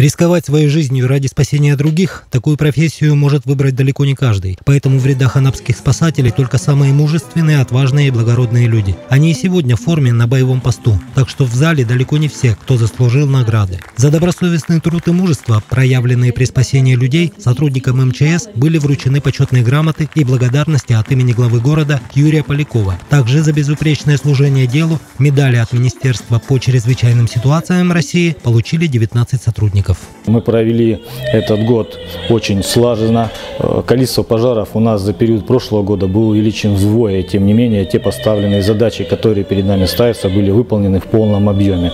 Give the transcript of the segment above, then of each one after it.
Рисковать своей жизнью ради спасения других – такую профессию может выбрать далеко не каждый. Поэтому в рядах анапских спасателей только самые мужественные, отважные и благородные люди. Они и сегодня в форме на боевом посту, так что в зале далеко не все, кто заслужил награды. За добросовестный труд и мужество, проявленные при спасении людей, сотрудникам МЧС были вручены почетные грамоты и благодарности от имени главы города Юрия Полякова. Также за безупречное служение делу медали от Министерства по чрезвычайным ситуациям России получили 19 сотрудников. Мы провели этот год очень слаженно. Э, количество пожаров у нас за период прошлого года было увеличено вдвое. Тем не менее, те поставленные задачи, которые перед нами ставятся, были выполнены в полном объеме.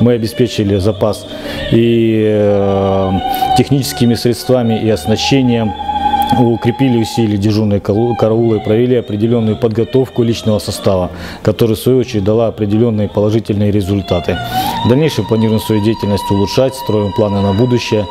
Мы обеспечили запас и э, техническими средствами, и оснащением укрепили усилия дежурные караулы провели определенную подготовку личного состава, которая в свою очередь дала определенные положительные результаты. В дальнейшем планируем свою деятельность улучшать, строим планы на будущее,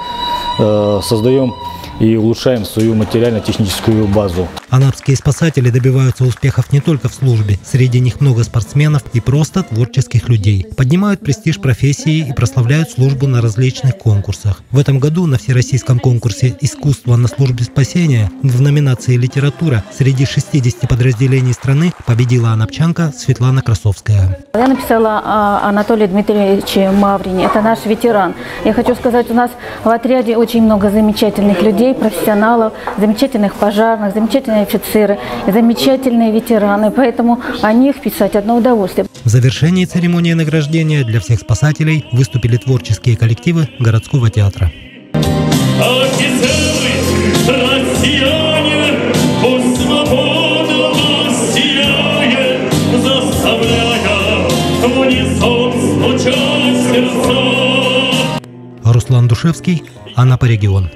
э, создаем и улучшаем свою материально-техническую базу. Анапские спасатели добиваются успехов не только в службе. Среди них много спортсменов и просто творческих людей. Поднимают престиж профессии и прославляют службу на различных конкурсах. В этом году на всероссийском конкурсе «Искусство на службе спасения» в номинации «Литература» среди 60 подразделений страны победила анапчанка Светлана Красовская. Я написала о Анатолии Дмитриевиче Маврине. Это наш ветеран. Я хочу сказать, у нас в отряде очень много замечательных людей, профессионалов, замечательных пожарных, замечательные офицеры, замечательные ветераны, поэтому о них писать одно удовольствие. В завершении церемонии награждения для всех спасателей выступили творческие коллективы городского театра. Руслан Душевский, Анапа регион.